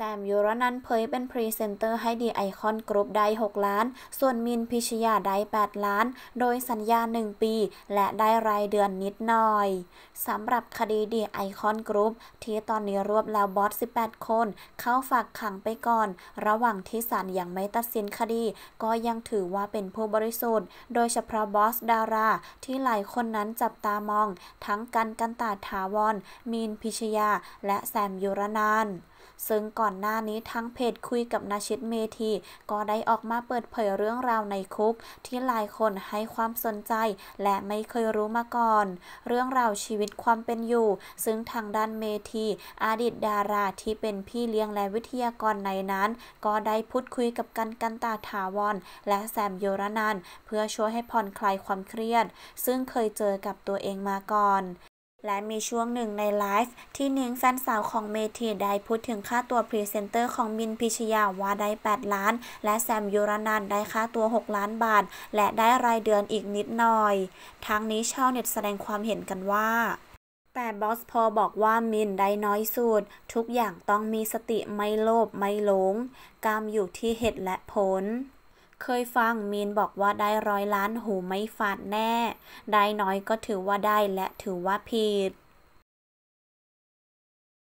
แซมยุรนันท์เผยเป็นพรีเซนเตอร์ให้ดีไอคอนกรุ๊ปได้ 6 ล้าน ส่วนมินพีชญาได้ 8 ล้าน โดยสัญญา 1 ปี และได้รายเดือนนิดหน่อย สำหรับคดีดีไอคอนกรุ๊ปที่ตอนนี้รวบแล้วบอส 18 คน เข้าฝากขังไปก่อน ระหว่างที่ศาลยังไม่ตัดสินคดี ก็ยังถือว่าเป็นผู้บริสุทธิ์ โดยเฉพาะบอสดารา ที่หลายคนนั้นจับตามอง ทั้งกันต์ กันตถาวร มีนพิชยา และแซมยูรนัน ซึ่งก่อนหน้านี้ทั้งเพจคุยกับนาชิตเมธี ก็ได้ออกมาเปิดเผยเรื่องราวในคุก ที่หลายคนให้ความสนใจ และไม่เคยรู้มาก่อน เรื่องราวชีวิตความเป็นอยู่ ซึ่งทางด้านเมธีอดีตดาราที่เป็นพี่เลี้ยงและวิทยากรในนั้น ก็ได้พูดคุยกับกันกันตาถาวรและแซมโยรนันเพื่อช่วยให้ผ่อนคลายความเครียด ซึ่งเคยเจอกับตัวเองมาก่อน และมีช่วงหนึ่งในไลฟ์ที่นิ้งแฟนสาวของเมทีได้พูดถึงค่าตัวพรีเซนเตอร์ของมินพีชญาว่าได้ 8 ล้าน และแซมยุรนันท์ได้ค่าตัว 6 ล้านบาท และได้รายเดือนอีกนิดหน่อยทางนี้ชาวเน็ตแสดงความเห็นกันว่าแต่บอสพอลบอกว่ามินได้น้อยสุด ทุกอย่างต้องมีสติไม่โลภไม่หลงกามอยู่ที่เหตุและผล เคยฟังมีนบอกว่าได้ร้อยล้านหูไม่ฝาดแน่ ได้น้อยก็ถือว่าได้และถือว่าผิด